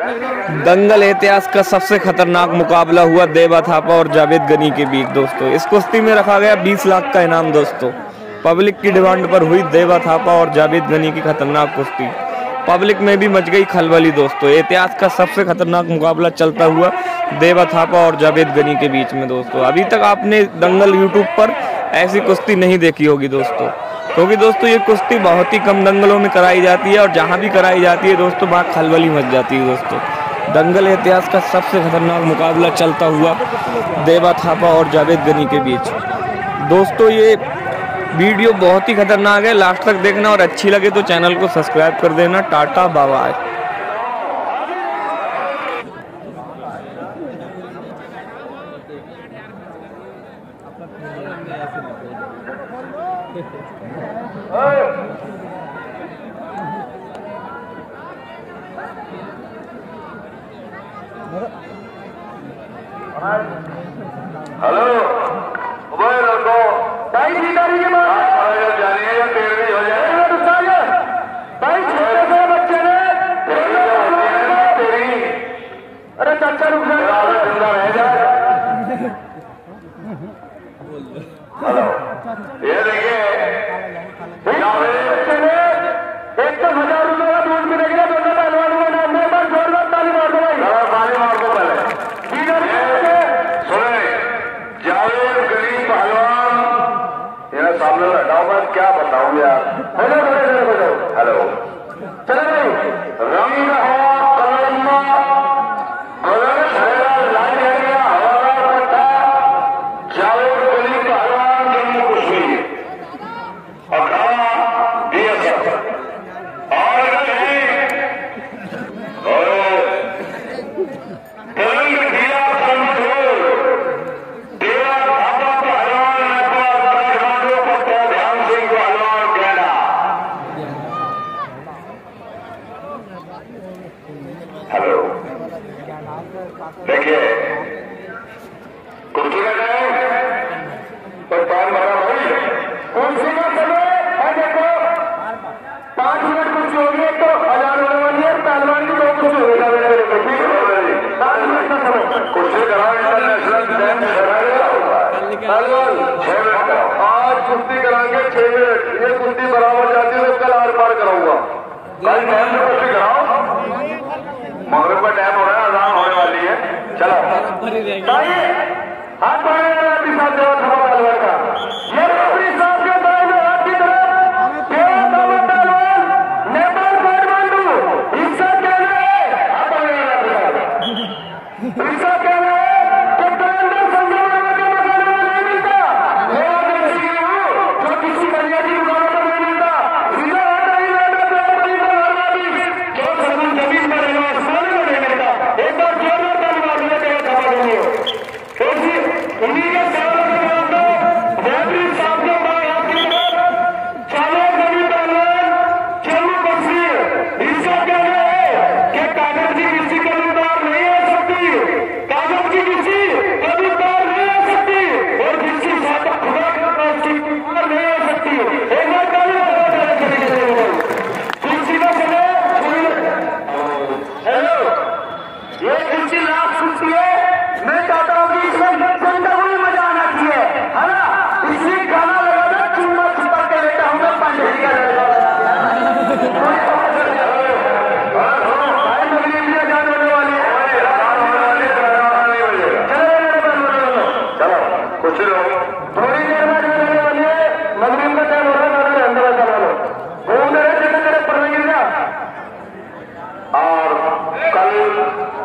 दंगल इतिहास का सबसे खतरनाक मुकाबला हुआ देवा थापा और जावेद गनी के बीच, दोस्तों। इस कुश्ती में रखा गया 20 लाख का इनाम, दोस्तों। पब्लिक की डिमांड पर हुई देवा थापा और जावेद गनी की खतरनाक कुश्ती। पब्लिक में भी मच गई खलबली, दोस्तों। इतिहास का सबसे खतरनाक मुकाबला चलता हुआ देवा थापा और जावेद गनी के बीच में, दोस्तों। अभी तक आपने दंगल यूट्यूब पर ऐसी कुश्ती नहीं देखी होगी, दोस्तों। क्योंकि तो दोस्तों ये कुश्ती बहुत ही कम दंगलों में कराई जाती है और जहाँ भी कराई जाती है दोस्तों वहाँ खलबली मच जाती है दोस्तों। दंगल इतिहास का सबसे खतरनाक मुकाबला चलता हुआ देवा थापा और जावेद गनी के बीच। दोस्तों ये वीडियो बहुत ही खतरनाक है, लास्ट तक देखना और अच्छी लगे तो चैनल को सब्सक्राइब कर देना, टाटा बाबा Halo. मामला हटाओ मैं क्या बताऊँ यार? बोलो बोलो हेलो। चले भाई रंग हो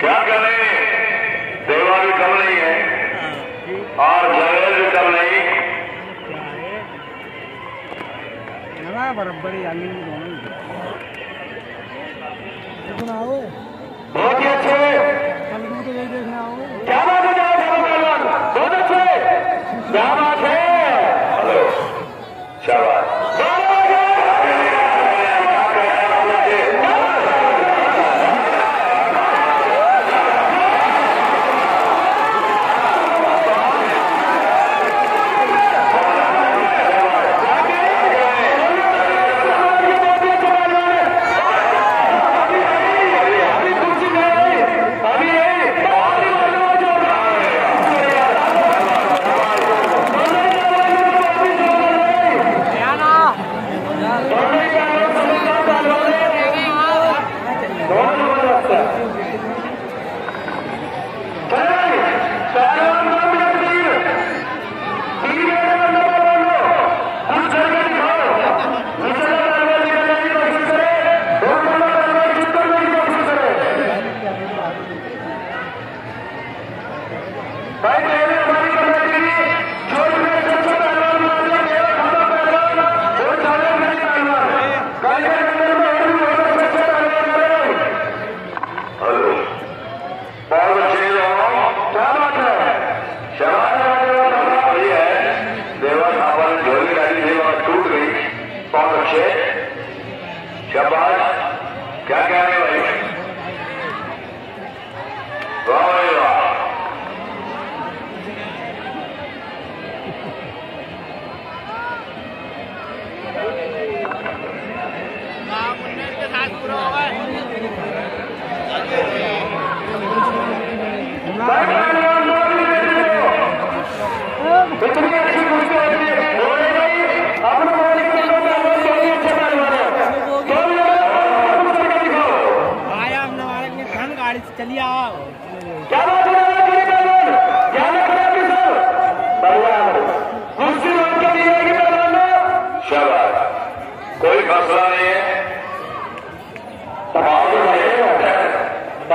क्या करें? सेवा भी कम नहीं है। और जवेल भी कम नहीं। बराबर बहुत ही अच्छे। क्या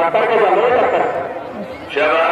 Ataca da mão, Chama.